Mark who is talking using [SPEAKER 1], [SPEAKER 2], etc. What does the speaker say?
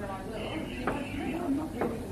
[SPEAKER 1] but I will.